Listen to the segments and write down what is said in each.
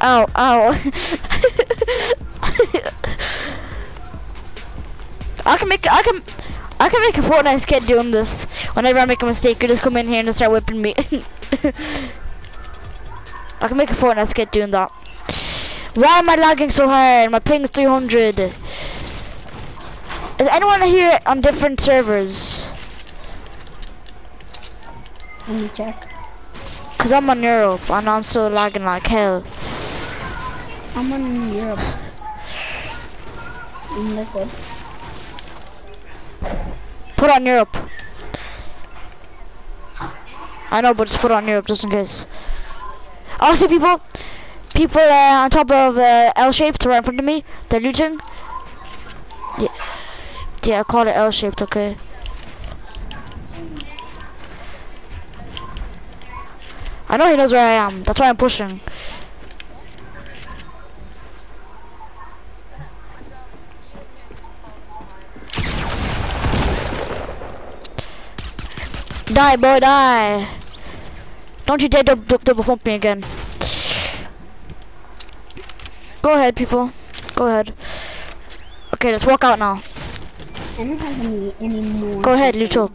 ow, ow. I can make, I can, I can make a Fortnite skit doing this. Whenever I make a mistake, you just come in here and just start whipping me. I can make a Fortnite skit doing that. Why am I lagging so hard? My ping's 300. Is anyone here on different servers? Let me check. Cause I'm on Europe and I'm still lagging like hell. I'm on Europe. In liquid. Put on Europe. I know, but just put on Europe just in case. Also, people, people uh, on top of uh, L-shaped right in front of me, they're looting. Yeah, yeah, I call it L-shaped. Okay. I know he knows where I am. That's why I'm pushing. Die, boy, die. Don't you dare double, double, double pump me again. Go ahead, people. Go ahead. Okay, let's walk out now. I don't have any any more. Go ahead, loot up.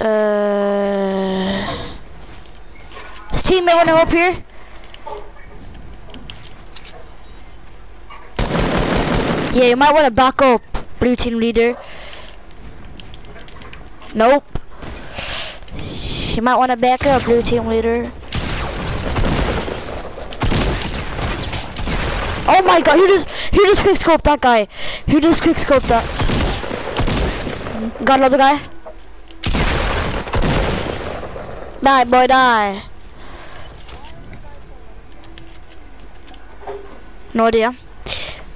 Uh, his teammate wanna help here? Yeah, you might wanna back up, blue team leader. Nope. You might wanna back up, blue team leader. Oh my god, who just who just quick scoped that guy? Who just quick scoped that? Got another guy? Die, boy, die. No idea.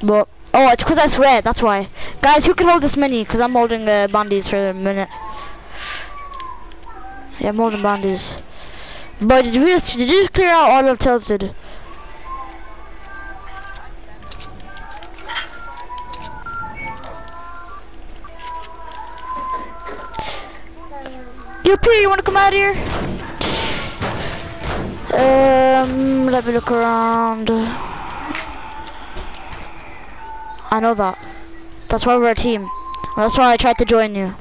But, oh, it's because I swear, that's why. Guys, who can hold this mini? Because I'm holding uh, bandies for a minute. Yeah, more than bandies. But did, we just, did you just clear out all of Tilted? P, you wanna come out here? Um, let me look around. I know that. That's why we're a team. That's why I tried to join you.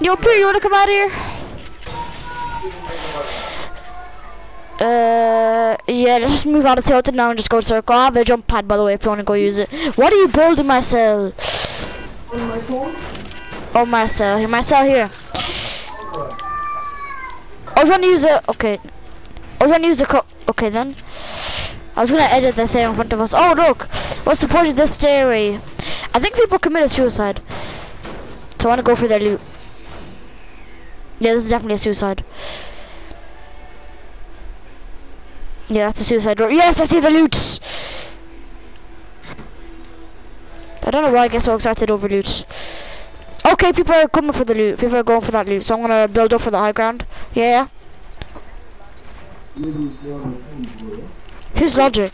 Yo, P, you wanna come out of here? Uh, yeah, let's just move out of tilted now and just go to circle. I have a jump pad, by the way, if you want to go use it. What are you building, Marcel? On my phone? Oh, Marcel. Here, Marcel, here. I was gonna use it. Okay. I was gonna use the Okay, then. I was gonna edit the thing in front of us. Oh, look. What's the point of this stairway? I think people committed suicide. So I wanna go for their loot. Yeah, this is definitely a suicide. Yeah, that's a suicide door. Yes, I see the loot. I don't know why I get so excited over loot. Okay, people are coming for the loot. People are going for that loot. So I'm gonna build up for the high ground. Yeah. Who's logic?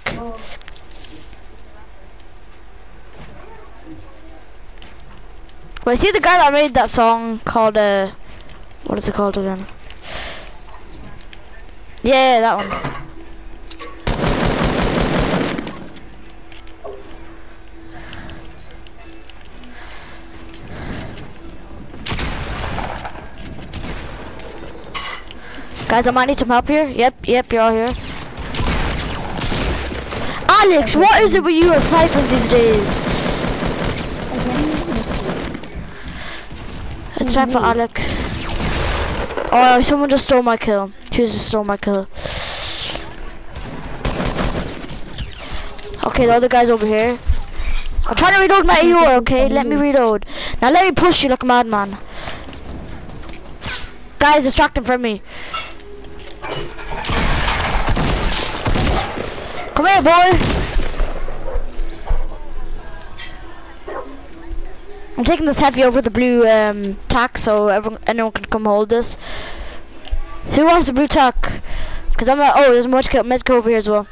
Wait, see the guy that made that song called uh, what is it called again? Yeah, that one. Guys, I might need some help here. Yep, yep, you're all here. Alex, what is it with you and sniping these days? It's time for Alex. Oh, someone just stole my kill. Who just stole my kill? Okay, the other guy's over here. I'm trying to reload my AUR, okay? Let me reload. Now let me push you like a madman. Guys, distract him from me. Come here, boy. I'm taking this heavy over the blue um, tac so everyone, anyone can come hold this. Who wants the blue tac? Cause I'm a, oh, there's much medical over here as well.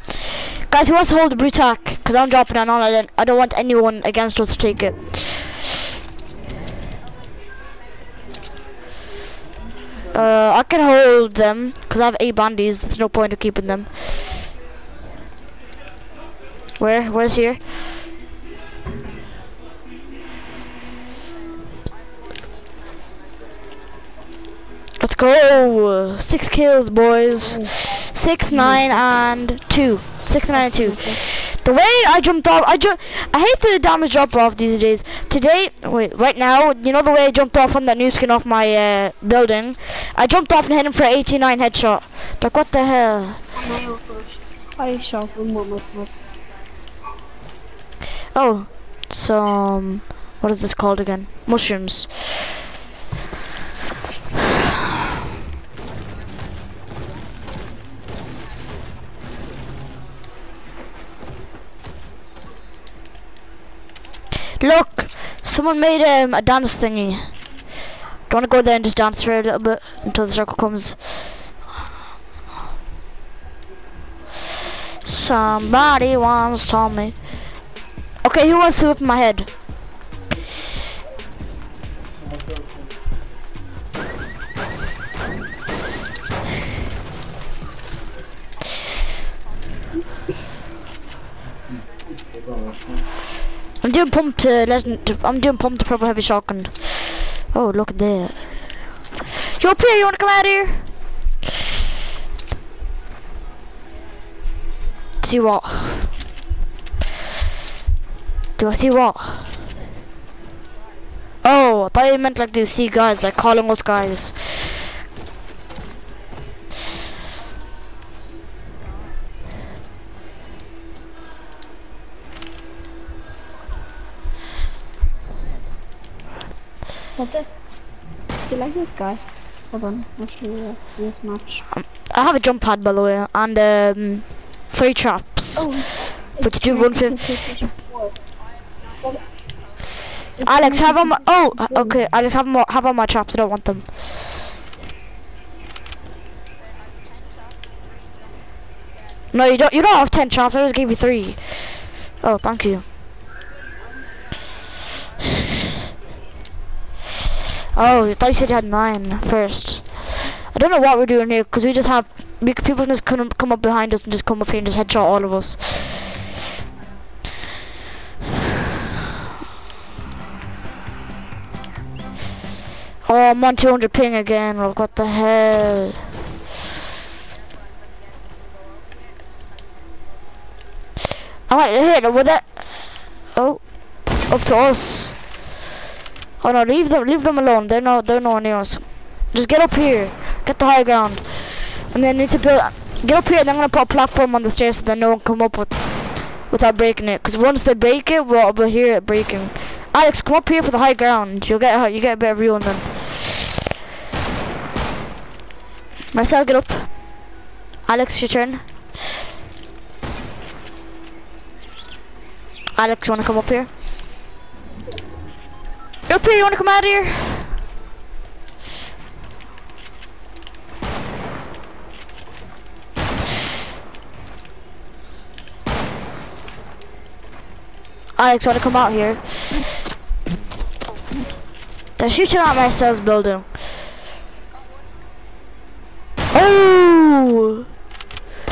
Guys, who wants to hold the blue tac? Cause I'm dropping it on. I don't, I don't want anyone against us to take it. Uh, I can hold them because I have eight bandies. There's no point of keeping them. Where? Where's here? Go! Six kills, boys. Six, nine, and two. Six, nine, and two. The way I jumped off, I ju I hate the damage drop off these days. Today, wait, right now, you know the way I jumped off on that new skin off my uh, building? I jumped off and hit him for 89 headshot. Like, what the hell? I shot myself. Oh, some, what is this called again? Mushrooms. Look, someone made um, a dance thingy. Do you want to go there and just dance for a little bit until the circle comes? Somebody once told me. Okay, who wants to whip my head? Doing pump uh, to legend. I'm doing pump to purple heavy shotgun. Oh, look at that. You up here? You wanna come out here? See what? Do I see what? Oh, I thought you meant like do you see guys, like calling us guys. That's it. Do you like this guy? Hold on, I'll show you this match. I have a jump pad by the way, and um, three traps. Oh, But it's did you great, run it's for- a PlayStation 4. Does it- it's Alex, have on my. Oh, okay. Alex, have my have on my traps. I don't want them. No, you don't. You don't have ten traps. I just gave you three. Oh, thank you. Oh, I thought you said you had nine first. I don't know what we're doing here because we just have we, people just come come up behind us and just come up here and just headshot all of us. Oh, I'm on 200 ping again. Like, what the hell? Alright, here, with that. Oh, up to us. Oh no, leave them, leave them alone. They're no, they're no one us. Just get up here, get the high ground, and then need to build. Get up here. Then I'm gonna put a platform on the stairs so that no one can come up with, without breaking it. Cause once they break it, we'll, we'll hear it breaking. Alex, come up here for the high ground. You'll get, you get a better view on them. Marcel, get up. Alex, your turn. Alex, you wanna come up here? Up here, you wanna come out of here? Alex, wanna come out here? They're shooting at my Marcel's building. Oh!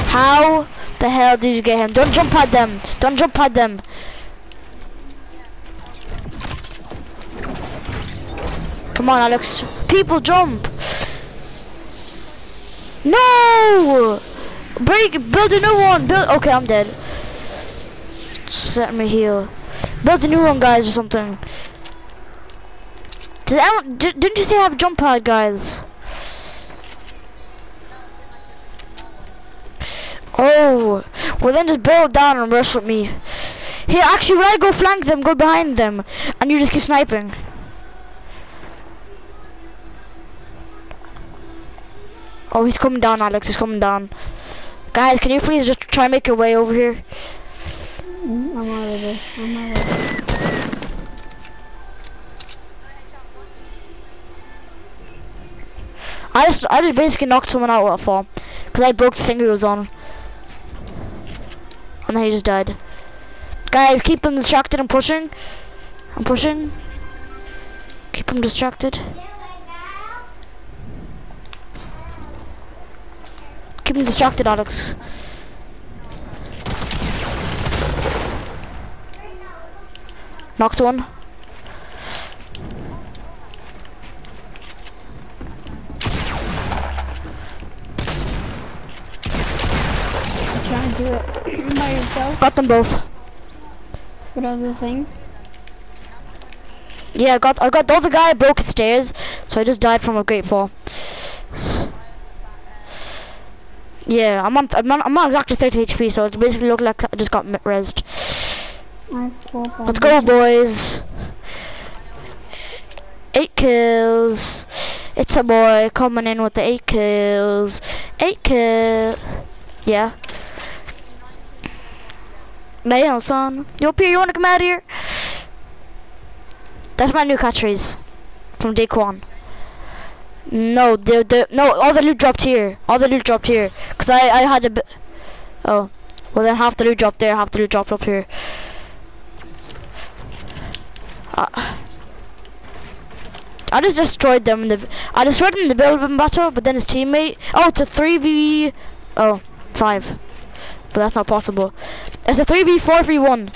How the hell did you get him? Don't jump at them. Don't jump at them. Come on, Alex. People jump. No! Break. Build a new one. Build. Okay, I'm dead. Just let me heal. Build a new one, guys, or something. Didn't you say I have a jump pad, guys? Oh, well then just build down and rush with me. Here, actually, when I go flank them, go behind them, and you just keep sniping. Oh, he's coming down, Alex. He's coming down. Guys, can you please just try and make your way over here? I'm out of there. I'm out of there. I just, I just basically knocked someone out with a fall, cause I broke the thing he was on, and then he just died. Guys, keep them distracted. I'm pushing. I'm pushing. Keep them distracted. Distracted, Alex. Knocked one. Trying to do it by yourself? Got them both. What other thing? Yeah, I got I got the other guy broke his stairs, so I just died from a great fall. Yeah, I'm on I'm on, I'm on exactly 30 HP, so it basically looked like I just got rezzed. I fall by Let's go, boys. Eight kills. It's a boy coming in with the eight kills. Eight kill. Yeah. Damn, son. Yo, Pierre, you wanna come out here? That's my new catchphrase from Daequan. No, the the no, all the loot dropped here. All the loot dropped here. Cause I I had a bit. Oh, well then half the loot dropped there, half the loot dropped up here. Uh, I just destroyed them in the. I destroyed him in the building battle, but then his teammate. Oh, it's a three v. Oh, five. But that's not possible. It's a three v four v one,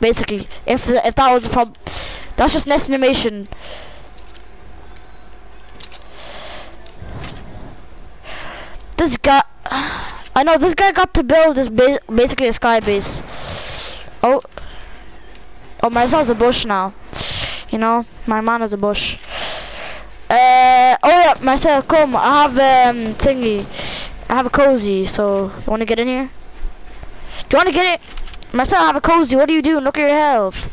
basically. If the, if that was a problem, that's just an estimation. This guy. I know this guy got to build this ba basically a sky base. Oh. Oh, Marcel's a bush now. You know, my man is a bush. Uh, oh yeah, myself, come. I have um thingy. I have a cozy. So you want to get in here? Do you want to get it? Myself, I have a cozy. What are you doing? Look at your health.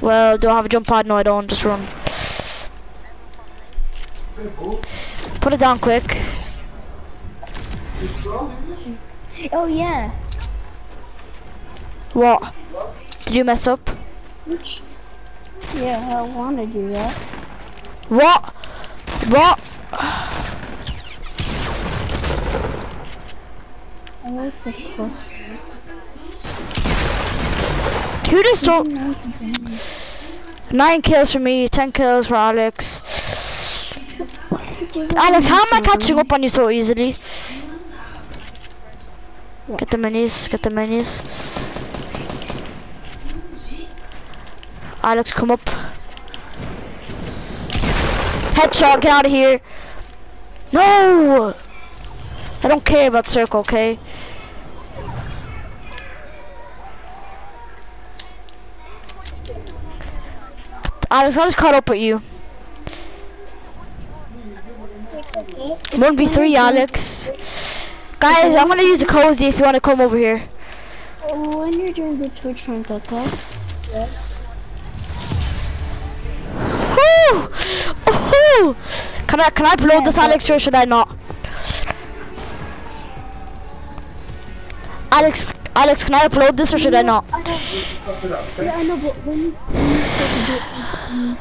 Well, do I have a jump pad? No, I don't. Just run. Put it down quick. Oh yeah. What? Did you mess up? Yeah, I want to do that. What? What? I was supposed Who just don't? Nine kills for me, ten kills for Alex. Alex, how am I catching up on you so easily? Get the minis, get the minis. Alex, come up. Headshot, get out of here. No! I don't care about circle, okay? Alex, I just caught up with you. 1v3, Alex. Guys, I'm gonna use a cozy if you wanna come over here. When you're doing the Twitch run, Tata, Woo! Oh! Can I can I blow this Alex or should I not? Alex Alex, can I upload this or should I not? yeah, I know, but when you, when